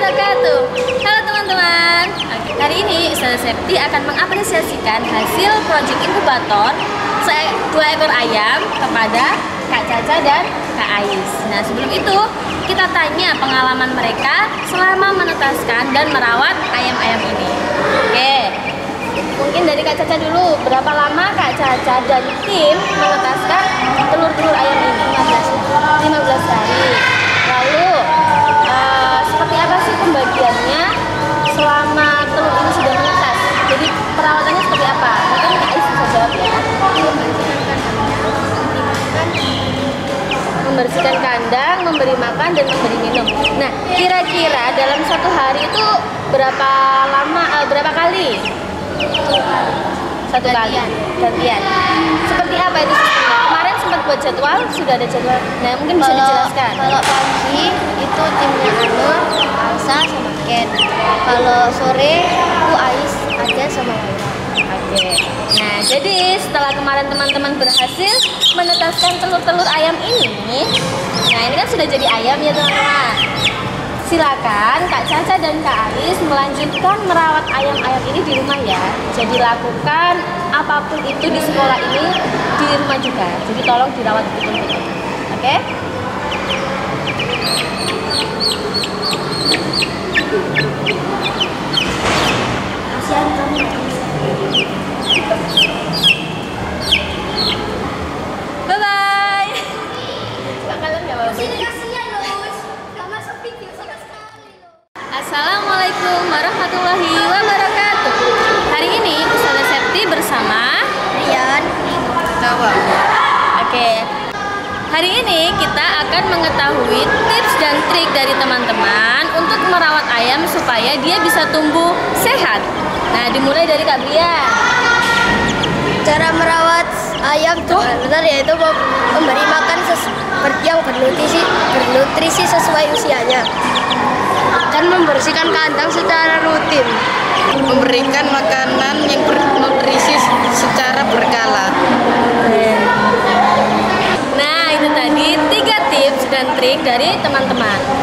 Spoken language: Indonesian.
wabarakatuh. Halo teman-teman. Hari ini saya Septi akan mengapresiasikan hasil project inkubator dua ekor ayam kepada Kak Caca dan Kak Ais. Nah sebelum itu kita tanya pengalaman mereka selama menetaskan dan merawat ayam-ayam ini. Oke. Mungkin dari Kak Caca dulu, berapa lama Kak Caca dan tim menetaskan telur-telur ayam Membersihkan kandang, memberi makan dan memberi minum. Nah, kira-kira dalam satu hari itu berapa lama, eh, berapa kali? Satu kali. Gantian. Seperti apa itu sistemnya? Kemarin sempat buat jadwal, sudah ada jadwal. Nah, mungkin bisa Kalau- dijelaskan. Kalau pagi itu timnya Anu, Alsa sama Ken. Kalau sore itu Ais aja sama Laila. Oke. Nah, jadi setelah kemarin teman-teman berhasil menetaskan telur-telur ayam ini, nah ini kan sudah jadi ayam ya teman-teman. Silakan Kak Caca dan Kak Aris melanjutkan merawat ayam-ayam ini di rumah ya. Jadi lakukan apa pun itu di sekolah ini di rumah juga. Jadi tolong dirawat betul-betul. Oke? Kasihan Kalian nggak apa-apa. kasihan loh, nggak masuk video sama sekali loh. Assalamualaikum warahmatullahi wabarakatuh. Hari ini Ustazah Septi bersama Rian, Oke. Hari ini kita akan mengetahui tips dan trik dari teman-teman untuk merawat ayam supaya dia bisa tumbuh sehat. Nah, dimulai dari Kak Brian. cara merawat ayam tuh benar yaitu mem- memberi makan yang bernutrisi bernutrisi sesuai usianya dan membersihkan kandang secara rutin memberikan makanan yang bernutrisi secara berkala. Nah, itu tadi tiga tips dan trik dari teman-teman.